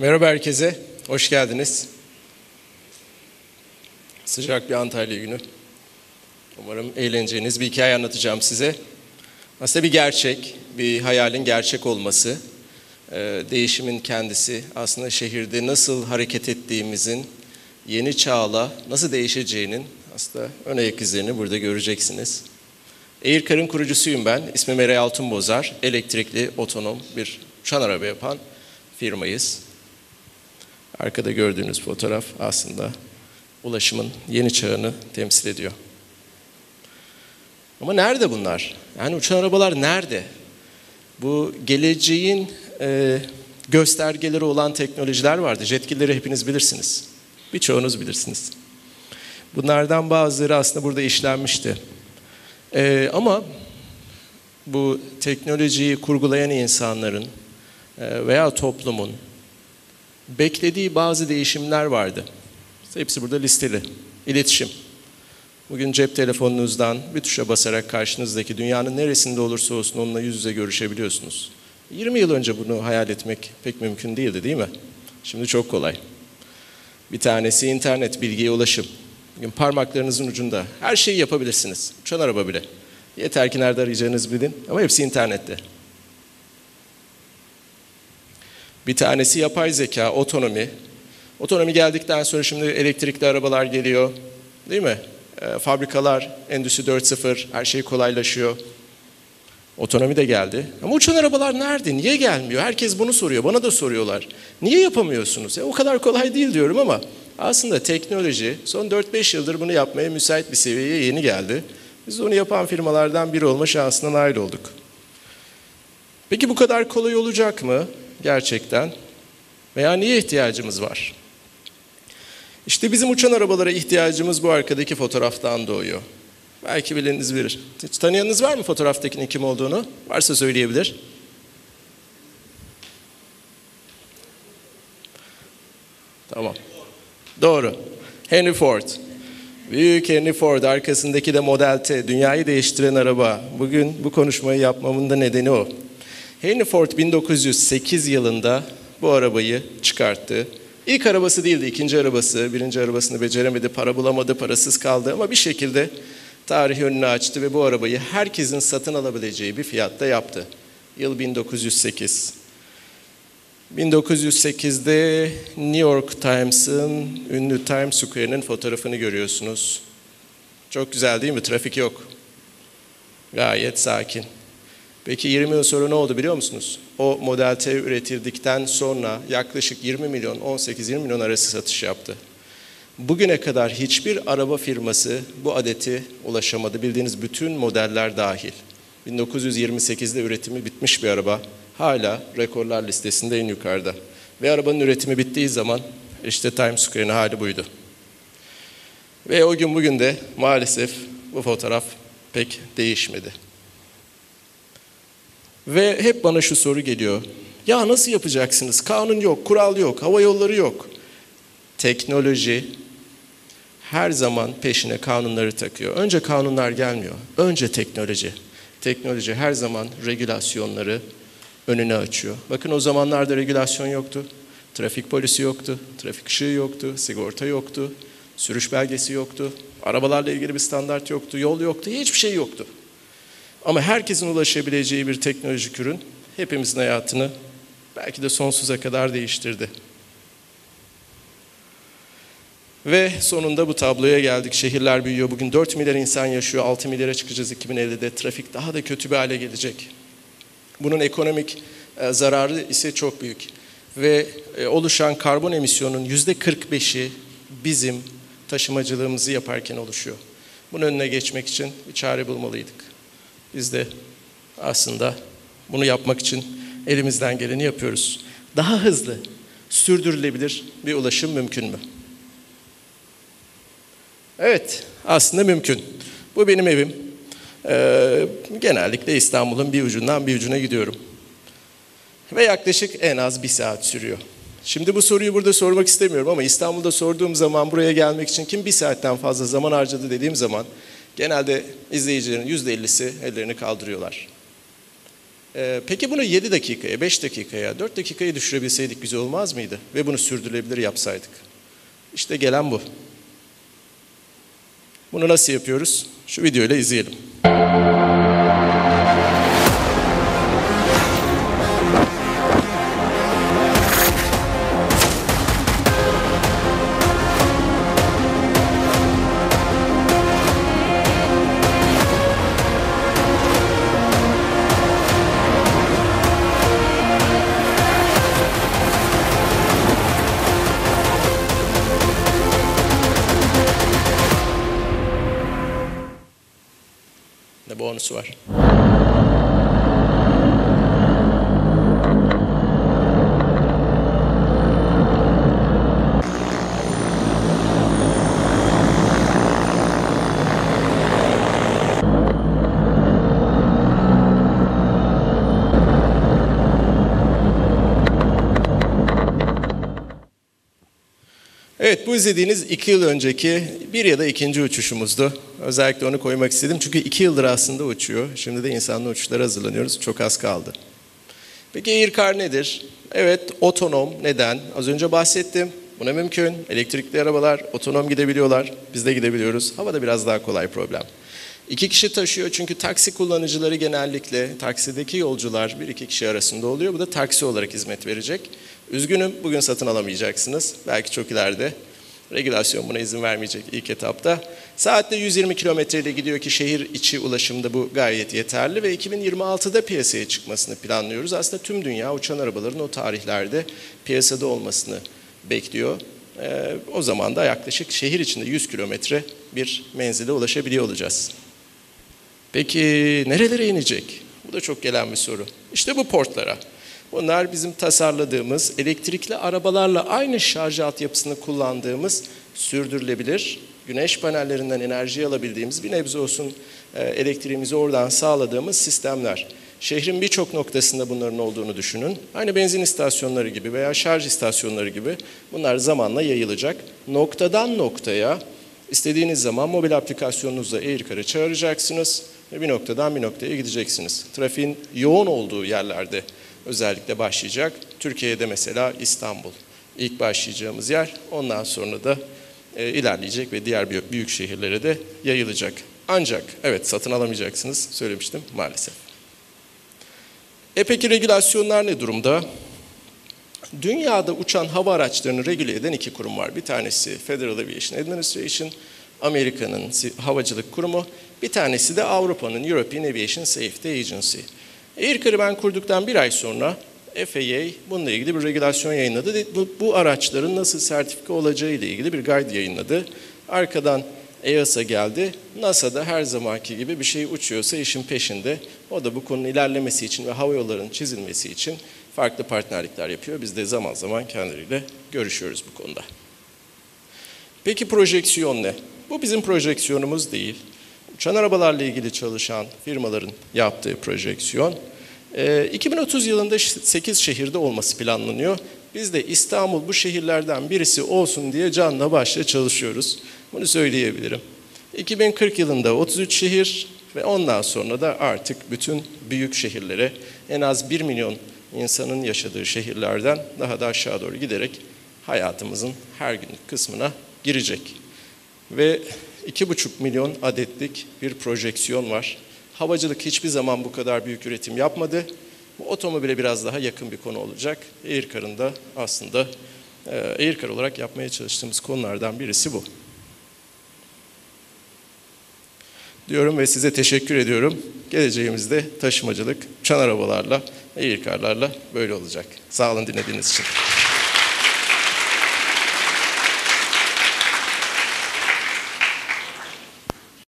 Merhaba herkese, hoş geldiniz. Sıcak bir Antalya günü. Umarım eğleneceğiniz bir hikaye anlatacağım size. Aslında bir gerçek, bir hayalin gerçek olması, e, değişimin kendisi, aslında şehirde nasıl hareket ettiğimizin, yeni çağla nasıl değişeceğinin aslında ön ayak izlerini burada göreceksiniz. Aircar'ın kurucusuyum ben. İsmim Eray Altunbozar. Elektrikli, otonom bir uçan araba yapan firmayız. Arkada gördüğünüz fotoğraf aslında ulaşımın yeni çağını temsil ediyor. Ama nerede bunlar? Yani uçan arabalar nerede? Bu geleceğin e, göstergeleri olan teknolojiler vardı. Jetgilleri hepiniz bilirsiniz. Birçoğunuz bilirsiniz. Bunlardan bazıları aslında burada işlenmişti. E, ama bu teknolojiyi kurgulayan insanların e, veya toplumun beklediği bazı değişimler vardı. Hepsi burada listeli. İletişim. Bugün cep telefonunuzdan bir tuşa basarak karşınızdaki dünyanın neresinde olursa olsun onunla yüz yüze görüşebiliyorsunuz. 20 yıl önce bunu hayal etmek pek mümkün değildi değil mi? Şimdi çok kolay. Bir tanesi internet, bilgiye ulaşım. Bugün parmaklarınızın ucunda her şeyi yapabilirsiniz. Uçan araba bile. Yeter ki nerede arayacağınızı bilin ama hepsi internette. Bir tanesi yapay zeka, otonomi. Otonomi geldikten sonra şimdi elektrikli arabalar geliyor. Değil mi? E, fabrikalar, Endüstri 4.0, her şey kolaylaşıyor. Otonomi de geldi. Ama uçan arabalar nerede? Niye gelmiyor? Herkes bunu soruyor. Bana da soruyorlar. Niye yapamıyorsunuz? E, o kadar kolay değil diyorum ama aslında teknoloji son 4-5 yıldır bunu yapmaya müsait bir seviyeye yeni geldi. Biz onu yapan firmalardan biri olma şansına nail olduk. Peki bu kadar kolay olacak mı gerçekten? Veya niye ihtiyacımız var? İşte bizim uçan arabalara ihtiyacımız bu arkadaki fotoğraftan doğuyor. Belki biliniz bilir. Hiç tanıyanınız var mı fotoğraftakinin kim olduğunu? Varsa söyleyebilir. Tamam. Doğru. Henry Ford. Büyük Henry Ford arkasındaki de Model T. Dünyayı değiştiren araba. Bugün bu konuşmayı yapmamın da nedeni o. Henry Ford 1908 yılında bu arabayı çıkarttı. İlk arabası değildi, ikinci arabası. Birinci arabasını beceremedi, para bulamadı, parasız kaldı. Ama bir şekilde tarih önünü açtı ve bu arabayı herkesin satın alabileceği bir fiyatta yaptı. Yıl 1908. 1908'de New York Times'ın ünlü Times Square'nin fotoğrafını görüyorsunuz. Çok güzel değil mi? Trafik yok. Gayet sakin. Peki 20 yıl sonra ne oldu biliyor musunuz? O Model T üretildikten sonra yaklaşık 20 milyon, 18-20 milyon arası satış yaptı. Bugüne kadar hiçbir araba firması bu adeti ulaşamadı. Bildiğiniz bütün modeller dahil. 1928'de üretimi bitmiş bir araba hala rekorlar listesinde en yukarıda. Ve arabanın üretimi bittiği zaman işte Times Square'in hali buydu. Ve o gün bugün de maalesef bu fotoğraf pek değişmedi. Ve hep bana şu soru geliyor. Ya nasıl yapacaksınız? Kanun yok, kural yok, hava yolları yok. Teknoloji her zaman peşine kanunları takıyor. Önce kanunlar gelmiyor. Önce teknoloji. Teknoloji her zaman regülasyonları önüne açıyor. Bakın o zamanlarda regülasyon yoktu. Trafik polisi yoktu, trafik ışığı yoktu, sigorta yoktu, sürüş belgesi yoktu, arabalarla ilgili bir standart yoktu, yol yoktu, hiçbir şey yoktu. Ama herkesin ulaşabileceği bir teknolojik ürün hepimizin hayatını belki de sonsuza kadar değiştirdi. Ve sonunda bu tabloya geldik. Şehirler büyüyor. Bugün 4 milyar insan yaşıyor. 6 milyara çıkacağız 2050'de. Trafik daha da kötü bir hale gelecek. Bunun ekonomik e, zararı ise çok büyük. Ve e, oluşan karbon emisyonunun yüzde 45'i bizim taşımacılığımızı yaparken oluşuyor. Bunun önüne geçmek için bir çare bulmalıydık. Biz de aslında bunu yapmak için elimizden geleni yapıyoruz. Daha hızlı, sürdürülebilir bir ulaşım mümkün mü? Evet, aslında mümkün. Bu benim evim. Ee, genellikle İstanbul'un bir ucundan bir ucuna gidiyorum. Ve yaklaşık en az bir saat sürüyor. Şimdi bu soruyu burada sormak istemiyorum ama İstanbul'da sorduğum zaman buraya gelmek için kim bir saatten fazla zaman harcadı dediğim zaman genelde izleyicilerin yüzde ellisi ellerini kaldırıyorlar. Ee, peki bunu 7 dakikaya, 5 dakikaya, 4 dakikaya düşürebilseydik güzel olmaz mıydı? Ve bunu sürdürülebilir yapsaydık. İşte gelen bu. Bunu nasıl yapıyoruz? Şu videoyla izleyelim. Bonusu var? Evet bu izlediğiniz iki yıl önceki bir ya da ikinci uçuşumuzdu. Özellikle onu koymak istedim çünkü iki yıldır aslında uçuyor. Şimdi de insanlı uçuşlara hazırlanıyoruz. Çok az kaldı. Peki Aircar nedir? Evet otonom. Neden? Az önce bahsettim. Buna mümkün. Elektrikli arabalar otonom gidebiliyorlar. Biz de gidebiliyoruz. Havada biraz daha kolay problem. İki kişi taşıyor çünkü taksi kullanıcıları genellikle taksideki yolcular bir iki kişi arasında oluyor. Bu da taksi olarak hizmet verecek. Üzgünüm bugün satın alamayacaksınız. Belki çok ileride. Regülasyon buna izin vermeyecek ilk etapta. Saatte 120 kilometre ile gidiyor ki şehir içi ulaşımda bu gayet yeterli ve 2026'da piyasaya çıkmasını planlıyoruz. Aslında tüm dünya uçan arabaların o tarihlerde piyasada olmasını bekliyor. Ee, o zaman da yaklaşık şehir içinde 100 kilometre bir menzile ulaşabiliyor olacağız. Peki nerelere inecek? Bu da çok gelen bir soru. İşte bu portlara. Bunlar bizim tasarladığımız, elektrikli arabalarla aynı şarj altyapısını kullandığımız sürdürülebilir, güneş panellerinden enerji alabildiğimiz, bir nebze olsun e, elektriğimizi oradan sağladığımız sistemler. Şehrin birçok noktasında bunların olduğunu düşünün. Aynı benzin istasyonları gibi veya şarj istasyonları gibi bunlar zamanla yayılacak. Noktadan noktaya istediğiniz zaman mobil aplikasyonunuzla Aircar'ı çağıracaksınız ve bir noktadan bir noktaya gideceksiniz. Trafiğin yoğun olduğu yerlerde özellikle başlayacak. Türkiye'de mesela İstanbul ilk başlayacağımız yer. Ondan sonra da e, ilerleyecek ve diğer büyük şehirlere de yayılacak. Ancak evet satın alamayacaksınız söylemiştim maalesef. E peki regülasyonlar ne durumda? Dünyada uçan hava araçlarını regüle eden iki kurum var. Bir tanesi Federal Aviation Administration, Amerika'nın havacılık kurumu. Bir tanesi de Avrupa'nın European Aviation Safety Agency. Aircar'ı ben kurduktan bir ay sonra FAA bununla ilgili bir regülasyon yayınladı. Bu, bu araçların nasıl sertifika olacağı ile ilgili bir guide yayınladı. Arkadan EASA geldi. NASA da her zamanki gibi bir şey uçuyorsa işin peşinde. O da bu konunun ilerlemesi için ve hava yollarının çizilmesi için farklı partnerlikler yapıyor. Biz de zaman zaman kendileriyle görüşüyoruz bu konuda. Peki projeksiyon ne? Bu bizim projeksiyonumuz değil. Uçan arabalarla ilgili çalışan firmaların yaptığı projeksiyon. 2030 yılında 8 şehirde olması planlanıyor. Biz de İstanbul bu şehirlerden birisi olsun diye canla başla çalışıyoruz. Bunu söyleyebilirim. 2040 yılında 33 şehir ve ondan sonra da artık bütün büyük şehirlere en az 1 milyon insanın yaşadığı şehirlerden daha da aşağı doğru giderek hayatımızın her günlük kısmına girecek. Ve 2,5 milyon adetlik bir projeksiyon var. Havacılık hiçbir zaman bu kadar büyük üretim yapmadı. Bu otomobile biraz daha yakın bir konu olacak. Aircar'ın da aslında Aircar olarak yapmaya çalıştığımız konulardan birisi bu. Diyorum ve size teşekkür ediyorum. Geleceğimizde taşımacılık, uçan arabalarla, Aircar'larla böyle olacak. Sağ olun dinlediğiniz için.